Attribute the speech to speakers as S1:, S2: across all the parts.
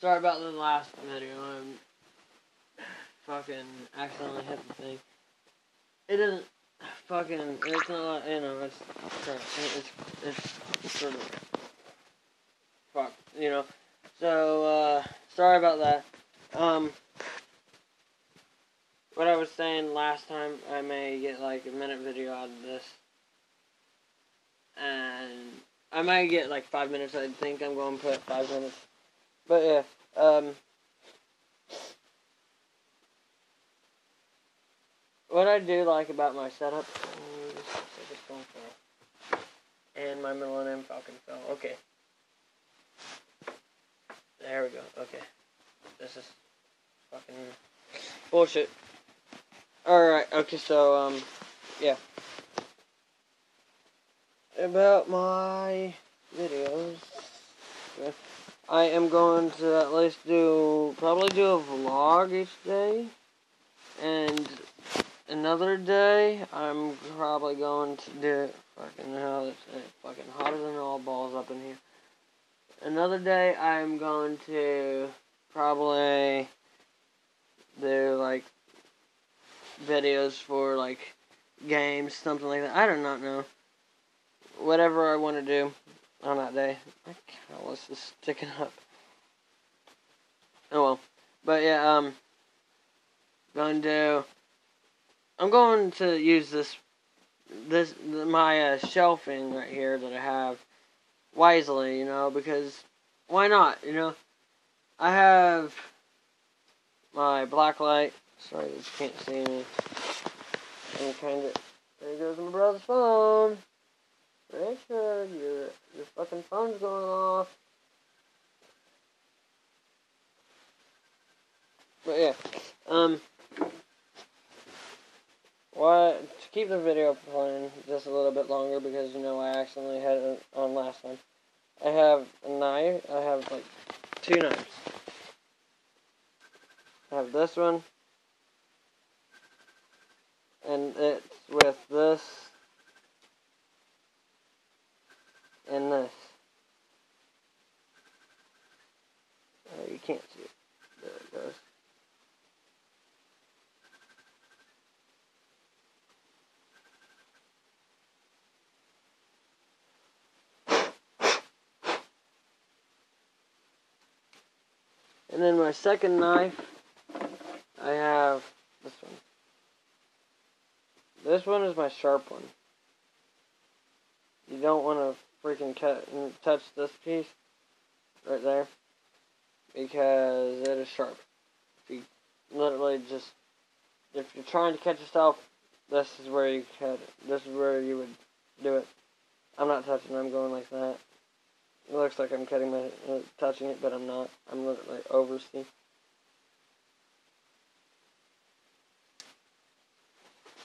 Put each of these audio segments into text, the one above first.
S1: sorry about the last video. I'm fucking accidentally hit the thing. It isn't fucking. It's not. You know. It's. It's. It's, it's sort of. Fuck. You know. So uh, sorry about that. Um. What I was saying last time, I may get like a minute video out of this. And I might get like five minutes. I think I'm going to put five minutes. But yeah, um, what I do like about my setup, and my Millennium Falcon fell. Okay. There we go. Okay. This is fucking bullshit. Alright, okay, so, um, yeah. About my videos, I am going to at least do, probably do a vlog each day, and another day, I'm probably going to do, fucking hell, it's uh, fucking hotter than all balls up in here. Another day, I'm going to probably do, like, videos for like games, something like that. I do not know. Whatever I want to do on that day. My callus is sticking up. Oh well. But yeah, um going to I'm going to use this this my uh, shelving right here that I have wisely, you know, because why not, you know? I have my black light Sorry you can't see me. I'm kind of. There goes my brother's phone. Richard, your fucking phone's going off. But yeah, um, what to keep the video playing just a little bit longer because you know I accidentally had it on last time. I have a knife. I have like two knives. I have this one and it's with this and this. Oh, you can't see it. There it goes. And then my second knife, I have this one. This one is my sharp one. You don't want to freaking cut and touch this piece right there because it is sharp. If you literally just if you're trying to cut yourself, this is where you cut it. This is where you would do it. I'm not touching. I'm going like that. It looks like I'm cutting my uh, touching it, but I'm not. I'm literally overseeing.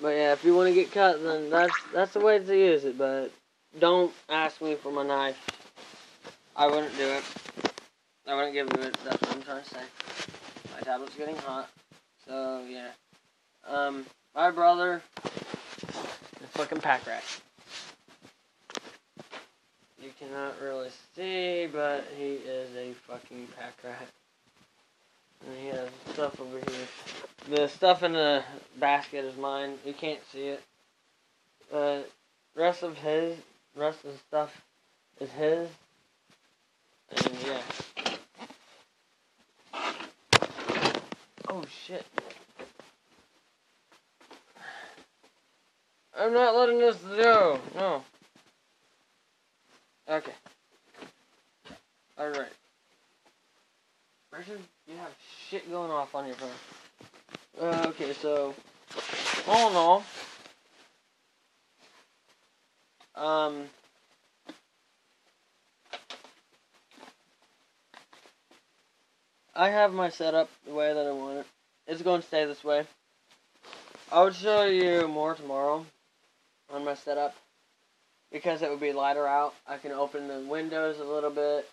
S1: But yeah, if you want to get cut, then that's that's the way to use it. But don't ask me for my knife. I wouldn't do it. I wouldn't give you it. That's what I'm trying to say. My tablet's getting hot. So yeah. Um, my brother, a fucking pack rat. You cannot really see, but he is a fucking pack rat. And he has stuff over here. The stuff in the basket is mine. You can't see it. The rest of his, rest of the stuff is his. And yeah. Oh shit. I'm not letting this go. No. Okay. Alright. Richard, you have shit going off on your phone. Uh, okay, so all in all, um, I have my setup the way that I want it. It's going to stay this way. I will show you more tomorrow on my setup because it would be lighter out. I can open the windows a little bit.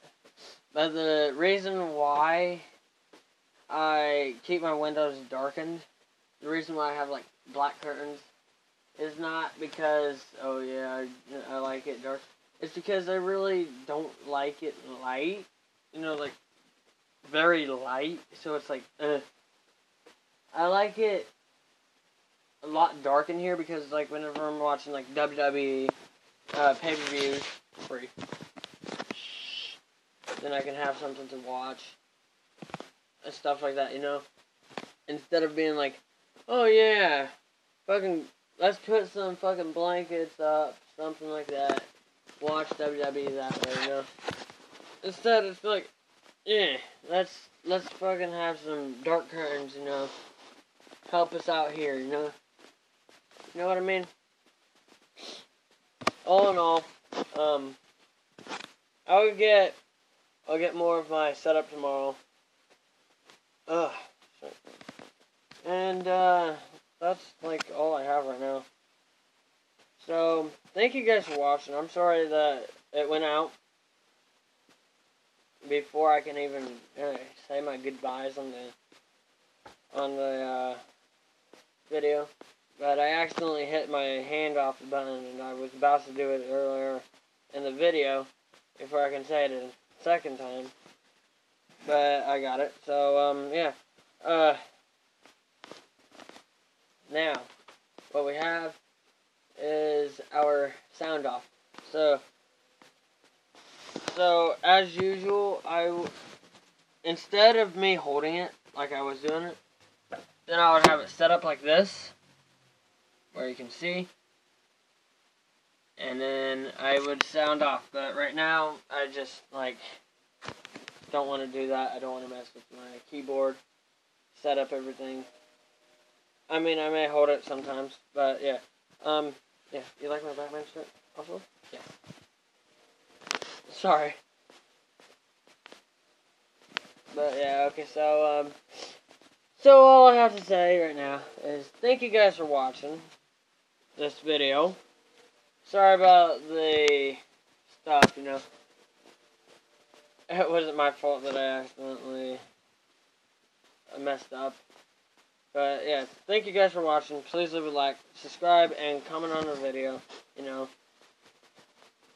S1: But the reason why I keep my windows darkened, the reason why I have like black curtains, is not because oh yeah I, I like it dark. It's because I really don't like it light. You know, like very light, so it's like, uh. I like it a lot dark in here because, like, whenever I'm watching, like, WWE uh, pay per views, free, then I can have something to watch and stuff like that, you know? Instead of being like, oh yeah, fucking, let's put some fucking blankets up, something like that. Watch WWE that way, you know? Instead, it's like, yeah, let's let's fucking have some dark curtains, you know. Help us out here, you know. You know what I mean? All in all, um, I'll get I'll get more of my setup tomorrow. Ugh. And uh, that's like all I have right now. So thank you guys for watching. I'm sorry that it went out before I can even uh, say my goodbyes on the on the uh, video. But I accidentally hit my hand off the button, and I was about to do it earlier in the video before I can say it a second time. But I got it. So um, yeah. Uh, now, what we have is our sound off. So so, as usual, I, instead of me holding it like I was doing it, then I would have it set up like this, where you can see, and then I would sound off. But right now, I just, like, don't want to do that. I don't want to mess with my keyboard, set up everything. I mean, I may hold it sometimes, but yeah. Um, yeah, you like my Batman shirt also? Yeah. Sorry. But yeah, okay, so, um, so all I have to say right now is thank you guys for watching this video. Sorry about the stuff, you know. It wasn't my fault that I accidentally messed up. But yeah, thank you guys for watching. Please leave a like, subscribe, and comment on the video, you know.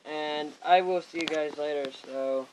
S1: And I will see you guys later, so